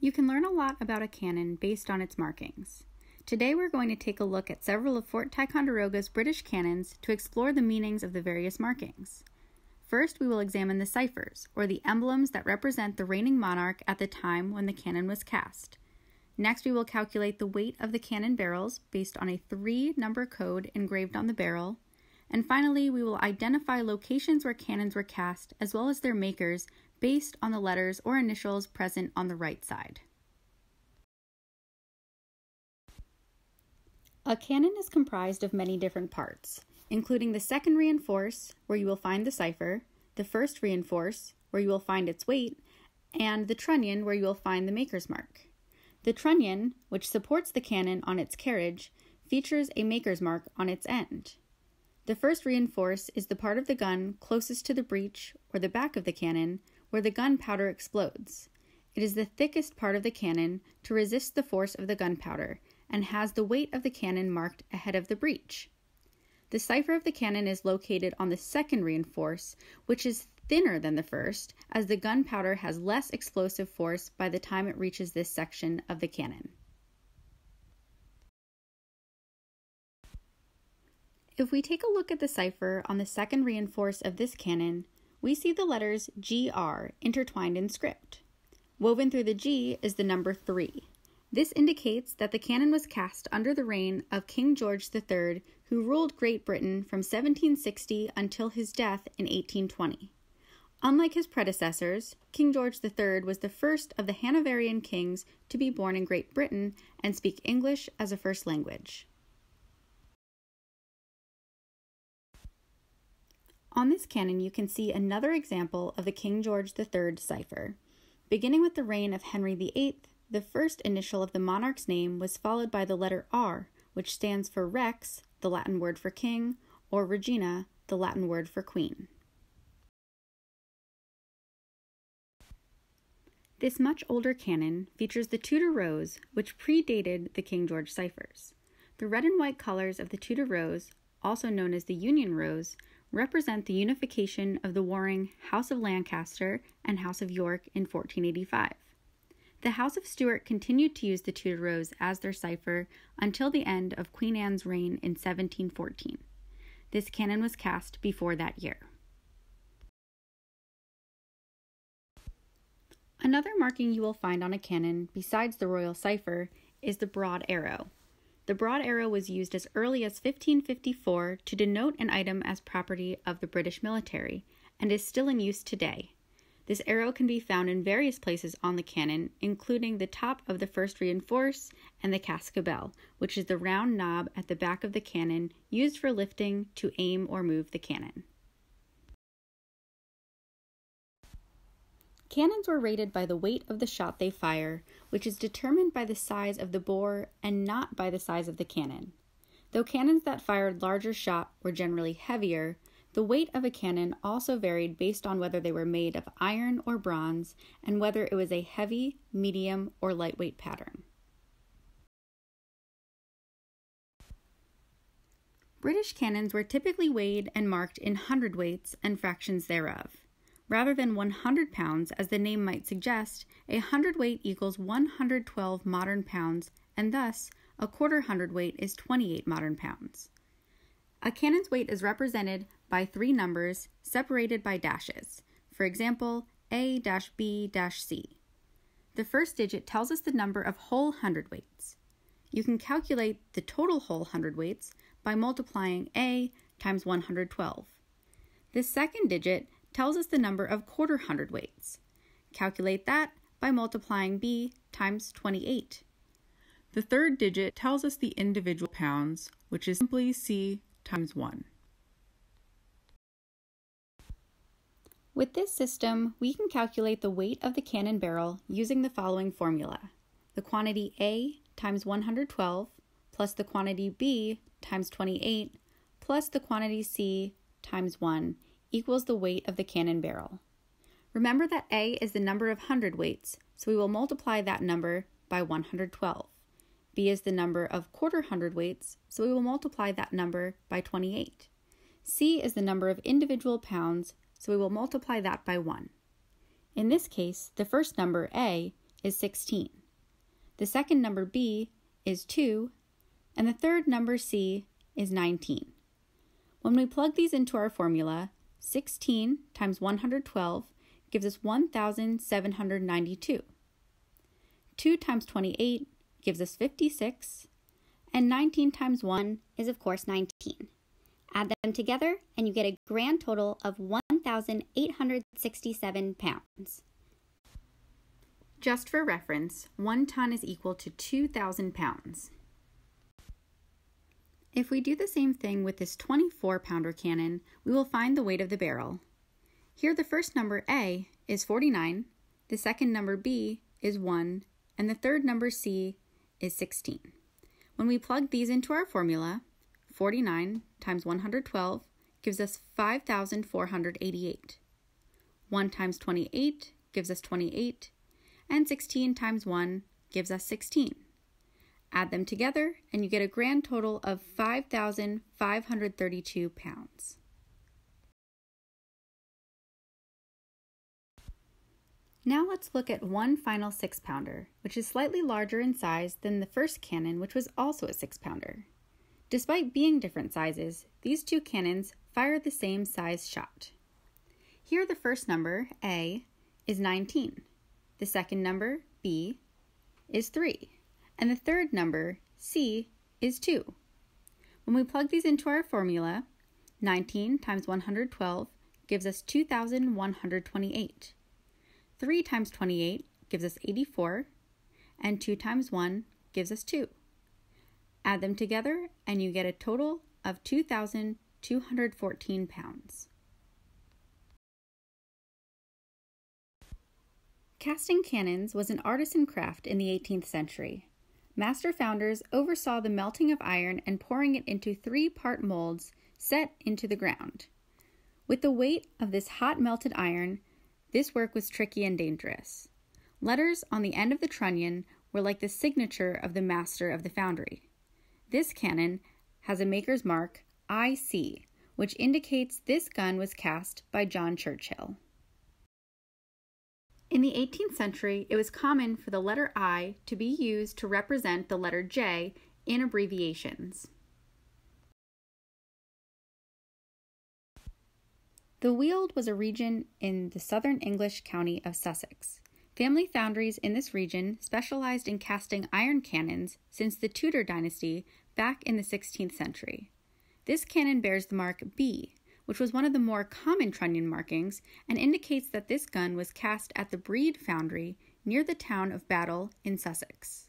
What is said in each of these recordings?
You can learn a lot about a cannon based on its markings. Today we're going to take a look at several of Fort Ticonderoga's British cannons to explore the meanings of the various markings. First, we will examine the ciphers, or the emblems that represent the reigning monarch at the time when the cannon was cast. Next, we will calculate the weight of the cannon barrels based on a three number code engraved on the barrel. And finally, we will identify locations where cannons were cast as well as their makers based on the letters or initials present on the right side. A cannon is comprised of many different parts, including the second reinforce, where you will find the cipher, the first reinforce, where you will find its weight, and the trunnion, where you will find the maker's mark. The trunnion, which supports the cannon on its carriage, features a maker's mark on its end. The first reinforce is the part of the gun closest to the breech or the back of the cannon, where the gunpowder explodes. It is the thickest part of the cannon to resist the force of the gunpowder and has the weight of the cannon marked ahead of the breech. The cipher of the cannon is located on the second reinforce, which is thinner than the first, as the gunpowder has less explosive force by the time it reaches this section of the cannon. If we take a look at the cipher on the second reinforce of this cannon, we see the letters GR intertwined in script. Woven through the G is the number 3. This indicates that the cannon was cast under the reign of King George III, who ruled Great Britain from 1760 until his death in 1820. Unlike his predecessors, King George III was the first of the Hanoverian kings to be born in Great Britain and speak English as a first language. On this cannon, you can see another example of the King George III cipher. Beginning with the reign of Henry VIII, the first initial of the monarch's name was followed by the letter R, which stands for Rex, the Latin word for king, or Regina, the Latin word for queen. This much older cannon features the Tudor rose, which predated the King George ciphers. The red and white colors of the Tudor rose, also known as the Union rose, represent the unification of the warring House of Lancaster and House of York in 1485. The House of Stuart continued to use the Tudor rose as their cipher until the end of Queen Anne's reign in 1714. This cannon was cast before that year. Another marking you will find on a cannon, besides the royal cipher, is the broad arrow. The broad arrow was used as early as 1554 to denote an item as property of the British military and is still in use today. This arrow can be found in various places on the cannon, including the top of the first reinforce and the cascabel, which is the round knob at the back of the cannon used for lifting to aim or move the cannon. Cannons were rated by the weight of the shot they fire, which is determined by the size of the bore and not by the size of the cannon. Though cannons that fired larger shot were generally heavier, the weight of a cannon also varied based on whether they were made of iron or bronze and whether it was a heavy, medium, or lightweight pattern. British cannons were typically weighed and marked in hundredweights and fractions thereof. Rather than 100 pounds, as the name might suggest, a hundredweight equals 112 modern pounds, and thus a quarter hundredweight is 28 modern pounds. A cannon's weight is represented by three numbers separated by dashes. For example, A B C. The first digit tells us the number of whole hundredweights. You can calculate the total whole hundredweights by multiplying A times 112. The second digit tells us the number of quarter hundredweights. Calculate that by multiplying B times 28. The third digit tells us the individual pounds, which is simply C times 1. With this system, we can calculate the weight of the cannon barrel using the following formula. The quantity A times 112 plus the quantity B times 28 plus the quantity C times 1 equals the weight of the cannon barrel. Remember that A is the number of hundredweights, so we will multiply that number by 112. B is the number of quarter hundredweights, so we will multiply that number by 28. C is the number of individual pounds, so we will multiply that by 1. In this case, the first number, A, is 16. The second number B is 2, and the third number C is 19. When we plug these into our formula, 16 times 112 gives us 1,792. 2 times 28 gives us 56, and 19 times 1 is, of course, 19. Add them together, and you get a grand total of 1,867 pounds. Just for reference, one ton is equal to 2,000 pounds. If we do the same thing with this 24 pounder cannon, we will find the weight of the barrel. Here the first number A is 49, the second number B is 1, and the third number C is 16. When we plug these into our formula, 49 times 112 gives us 5,488. 1 times 28 gives us 28, and 16 times 1 gives us 16. Add them together, and you get a grand total of 5,532 pounds. Now let's look at one final six pounder, which is slightly larger in size than the first cannon, which was also a six pounder. Despite being different sizes, these two cannons fire the same size shot. Here the first number, A, is 19. The second number, B, is 3. And the third number, C, is 2. When we plug these into our formula, 19 times 112 gives us 2,128. 3 times 28 gives us 84, and 2 times 1 gives us 2. Add them together, and you get a total of 2,214 pounds. Casting cannons was an artisan craft in the 18th century. Master founders oversaw the melting of iron and pouring it into three part molds set into the ground. With the weight of this hot melted iron, this work was tricky and dangerous. Letters on the end of the trunnion were like the signature of the master of the foundry. This cannon has a maker's mark IC, which indicates this gun was cast by John Churchill. In the 18th century, it was common for the letter I to be used to represent the letter J in abbreviations. The Weald was a region in the southern English county of Sussex. Family foundries in this region specialized in casting iron cannons since the Tudor dynasty back in the 16th century. This cannon bears the mark B, which was one of the more common trunnion markings and indicates that this gun was cast at the Brede Foundry near the town of Battle in Sussex.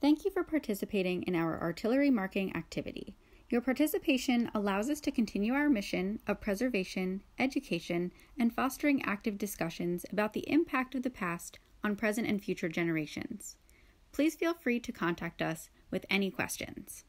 Thank you for participating in our artillery marking activity. Your participation allows us to continue our mission of preservation, education, and fostering active discussions about the impact of the past on present and future generations. Please feel free to contact us with any questions.